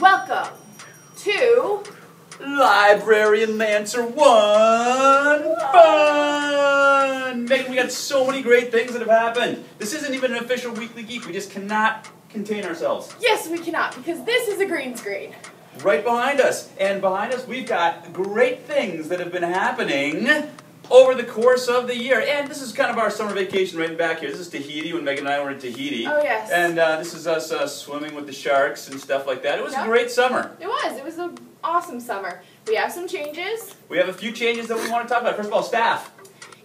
Welcome to Librarian Lancer One Fun! Megan, we got so many great things that have happened. This isn't even an official Weekly Geek. We just cannot contain ourselves. Yes, we cannot because this is a green screen. Right behind us. And behind us, we've got great things that have been happening over the course of the year. And this is kind of our summer vacation right back here. This is Tahiti when Megan and I were in Tahiti. Oh, yes. And uh, this is us uh, swimming with the sharks and stuff like that. It was Yeah. a great summer. It was. It was an awesome summer. We have some changes. We have a few changes that we want to talk about. First of all, staff.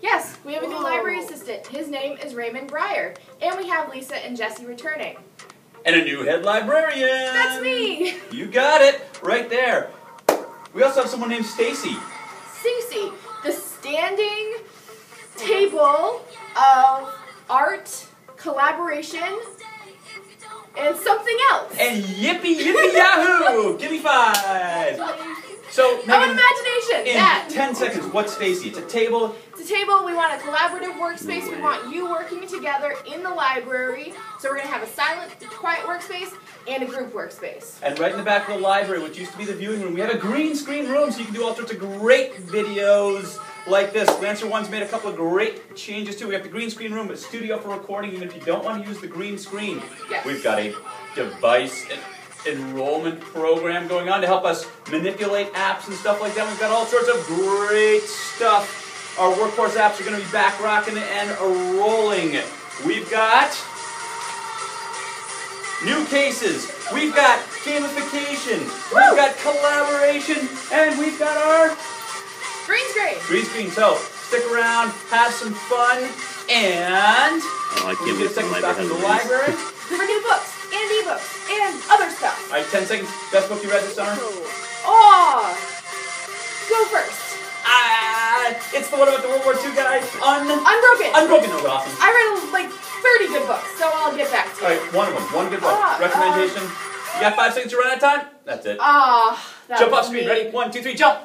Yes, we have a new Whoa. library assistant. His name is Raymond Breyer. And we have Lisa and Jesse returning. And a new head librarian. That's me! You got it, right there. We also have someone named Stacy. Cece, the standing table of art, collaboration, and something else. And yippee yippee yahoo! Give me five. So, Oh, an Megan, in that. 10 seconds, what's Stacy? It's a table. It's a table. We want a collaborative workspace. We want you working together in the library. So we're going to have a silent, quiet workspace and a group workspace. And right in the back of the library, which used to be the viewing room, we have a green screen room so you can do all sorts of great videos like this. Lancer One's made a couple of great changes too. We have the green screen room, a studio for recording, even if you don't want to use the green screen. Yes. We've got a device enrollment program going on to help us manipulate apps and stuff like that. We've got all sorts of great stuff. Our workforce apps are going to be back rocking and rolling. We've got new cases. We've got gamification. We've got collaboration, and we've got our Green screen. green screen. So stick around, have some fun, and Oh, I when can't you wait get a for the second back in the library. library. For new books and other stuff. All right, 10 seconds. Best book you read this summer? Oh! Go first. Ah, it's the one about the World War II guy. Un, Unbroken. Unbroken. Was awesome. I read like 30 good books, so I'll get back to All you. right, one of them. One good book. Ah, Recommendation. you got five seconds to run out of time? That's it. Ah, jump off screen. Ready? One, two, three, jump.